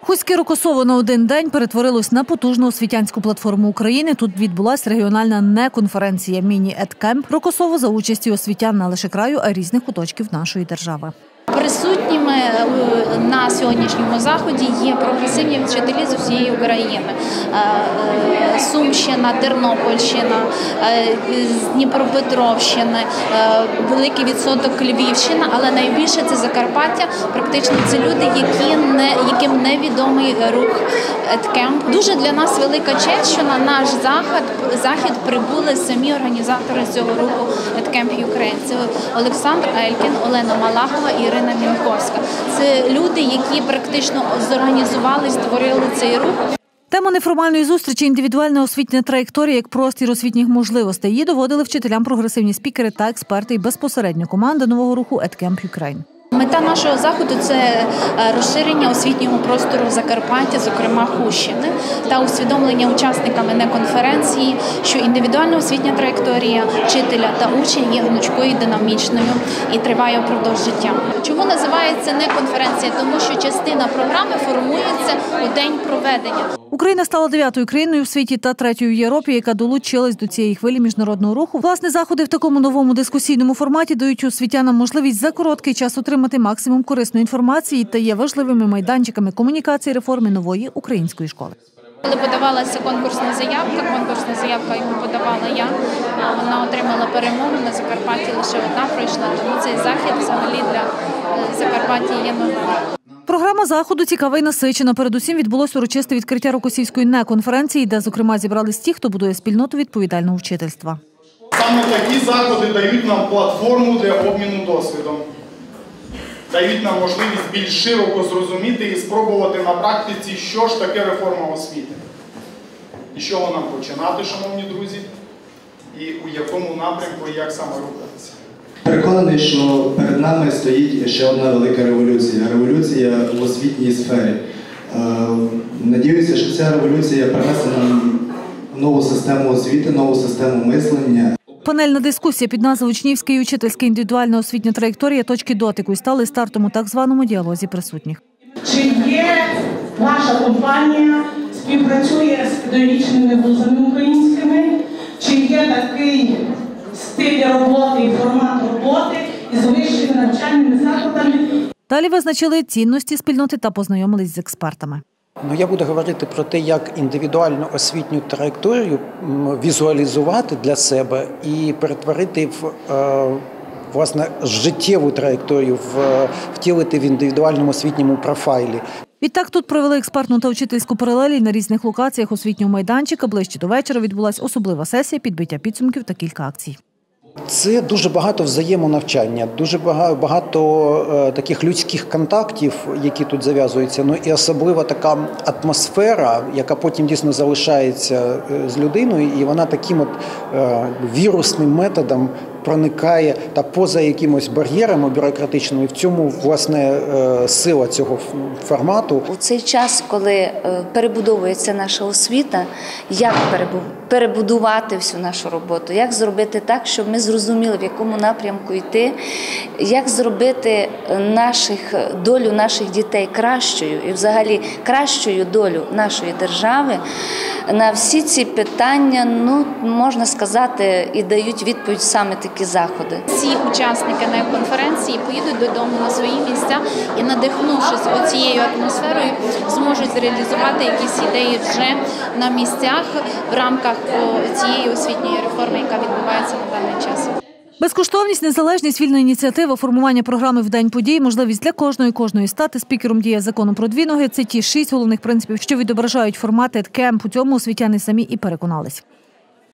Хуське Рокосово на один день перетворилось на потужну освітянську платформу України. Тут відбулася регіональна неконференція міні-едкемп Рокосово за участі освітян не лише краю, а різних куточків нашої держави. Присутніми е, на сьогоднішньому заході є прогресивні вчителі з усієї України: Е, е, Сумщина, Тернопільщина, е, е, великий відсоток Львівщина, але найбільше це Закарпаття. Практично це люди, які не яким невідомий рух EdCamp. Дуже для нас велика честь, що на наш захід захід прибули самі організатори цього руху EdCamp Ukraine. Це Олександр Елькін, Олена Малахова і Ірина Мінковська. Це люди, які практично зорганізували, створили цей рух. Тема неформальної зустрічі індивідуальна освітня траєкторія як простір освітніх можливостей. Її доводили вчителям прогресивні спікери та експерти і безпосередньо команда нового руху «EdCamp Ukraine». Мета нашого заходу це е, розширення освітнього простору Закарпаття, зокрема Хущини, та усвідомлення учасниками неконференції, що індивідуальна освітня траєкторія вчителя та учня є гнучкою, динамічною і триває впродовж життя. Чому називається неконференція? Тому що частина програми формується у день проведення. Україна стала дев'ятою країною в світі та третьою в Європі, яка долучилась до цієї хвилі міжнародного руху. Власне, заходи в такому новому дискусійному форматі дають освітянам можливість за короткий час отримати максимум корисної інформації та є важливими майданчиками комунікації реформи нової української школи. Коли подавалася конкурсна заявка, конкурсна заявка, яку подавала я, вона отримала перемогу на Закарпатті. Лише одна пройшла. Тому цей захід взагалі для е, Закарпаття є новим. Програма заходу цікава і насичена. Передусім відбулося урочисте відкриття Рокосівської неконференції, де, зокрема, зібрались ті, хто будує спільноту відповідального вчительства. Саме такі заходи дають нам платформу для обміну досвідом, дають нам можливість більш широко зрозуміти і спробувати на практиці, що ж таке реформа освіти. І чого нам починати, шановні друзі, і у якому напрямку і як саме рухатися. Переконаний, що перед нами стоїть ще одна велика революція революція в освітній сфері. Е, Надіюся, що ця революція принесе нам нову систему освіти, нову систему мислення. Панельна дискусія під назвою Учнівська і учительська індивідуальна освітня траєкторія точки дотику і стали стартом у так званому діалозі присутніх. Чи є ваша компанія співпрацює з педагогічними вузами українськими? Чи є такий стиль роботи і формат роботи із вищими навчальними закладами? Далі визначили цінності спільноти та познайомились з експертами. Ну, я буду говорити про те, як індивідуальну освітню траєкторію візуалізувати для себе і перетворити в е, власне життєву траєкторію, в, втілити в індивідуальному освітньому профайлі. Відтак тут провели експертну та вчительську паралелі на різних локаціях освітнього майданчика. Ближче до вечора відбулася особлива сесія, підбиття підсумків та кілька акцій. Це дуже багато взаємонавчання, дуже бага- багато е, таких людських контактів, які тут зав'язуються. Ну і особливо така атмосфера, яка потім дійсно залишається е, з людиною, і вона таким от е, вірусним методом проникає та поза якимось бар'єрами бюрократичними. В цьому власне сила цього формату. У цей час, коли перебудовується наша освіта, як перебудувати всю нашу роботу, як зробити так, щоб ми зрозуміли, в якому напрямку йти, як зробити е, наших долю наших дітей кращою і, взагалі, кращою долю нашої держави. На всі ці питання, ну можна сказати, і дають відповідь саме такі заходи. Всі учасники на конференції поїдуть додому на свої місця і, надихнувшись оцією атмосферою, зможуть реалізувати якісь ідеї вже на місцях в рамках цієї освітньої реформи, яка відбувається на даний час. Безкоштовність, незалежність, вільна ініціатива, формування програми в день подій, можливість для кожної кожної стати спікером діє закону про дві ноги. Це ті шість головних принципів, що відображають формати кемп. У цьому освітяни самі і переконались.